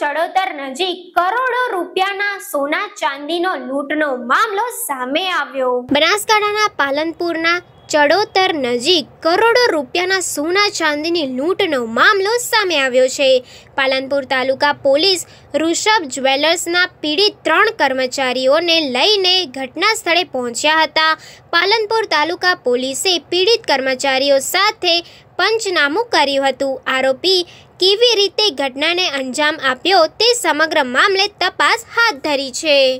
ચડોતર નજીક કરોડો રૂપિયાના સોના ચાંદીનો લૂંટનો મામલો સામે આવ્યો. બનાસકાંઠાના પાલનપુરના ચડોતર નજીક કરોડો રૂપિયાના સોના ચાંદીની લૂંટનો મામલો સામે આવ્યો છે. પાલનપુર તાલુકા પોલીસ ઋષભ જ્વેલર્સના પીડિત ત્રણ કર્મચારીઓને લઈને ઘટના સ્થળે પહોંચ્યા હતા. પાલનપુર તાલુકા પોલીસે પીડિત કર્મચારીઓ સાથે પંચનામું કર્યું હતું. આરોપી કેવી રીતે ઘટનાને અંજામ આપ્યો તે સમગ્ર મામલે તપાસ હાથ ધરી છે.